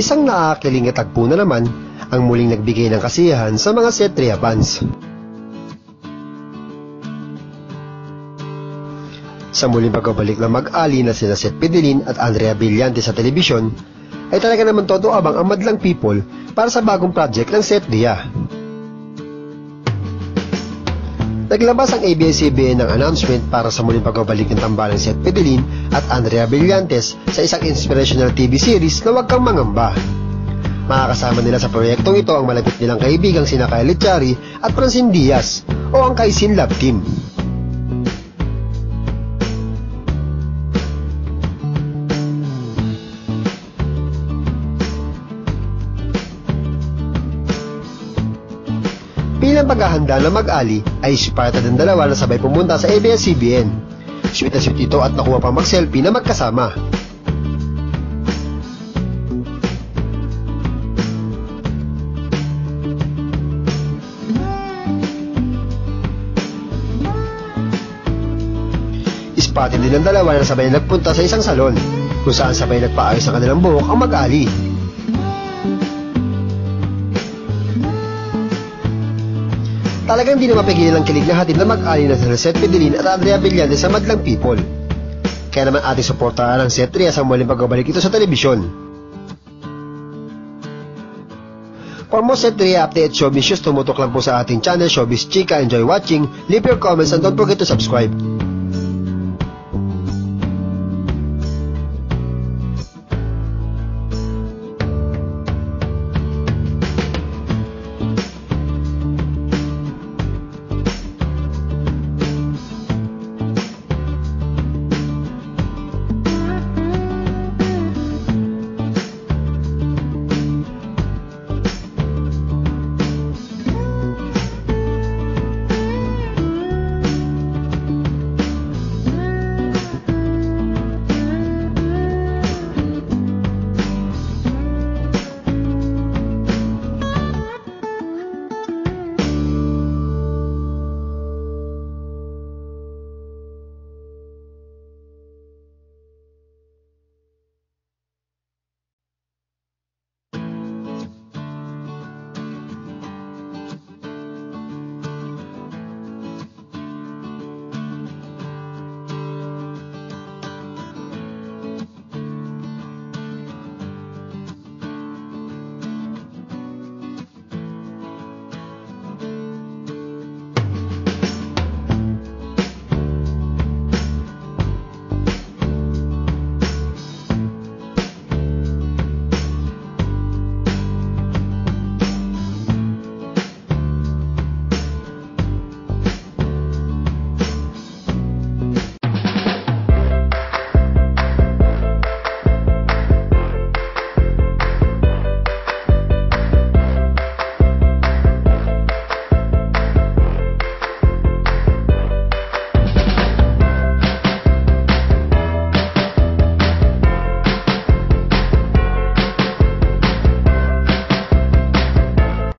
nakakakiling at tagpo na naman ang muling nagbigay ng kasiyahan sa mga Setria fans. Sa muling pagbabalik ng mag-ali na sina Seth Pedelin at Andrea Villante sa telebisyon, ay talaga naman todo abang ang madlang people para sa bagong project ng Setria. Naglabas ang ABS-CBN ng announcement para sa muling pagbabalik ng tambalang Seth Pedelin at Andrea Villantes sa isang inspirational TV series na Huwag Kang Mangamba. Makakasama nila sa proyektong ito ang malapit nilang kaibigang sina Kyle Lechari at Francine Diaz o ang Kaisin Love Team. Paghahanda ng mag-ali ay si Sparta ng dalawa na sabay pumunta sa ABS-CBN. Sweet na sweet ito at nakuha pang mag-selfie na magkasama. Spotted din ng dalawa na sabay nagpunta sa isang salon kung saan sabay nagpaayos ng kanilang buhok ang mag-ali. Talagang di na mapigilan ang kilig na hatid na mag-ali na sila Seth Pedelin at Andrea Villante sa Madlang People. Kaya naman ating suportahan ang Seth Ria sa muling pagbabalik ito sa telebisyon. For more Seth Ria update showbiz news, tumutok lang po sa ating channel Showbiz Chika. Enjoy watching, leave your comments and don't forget to subscribe.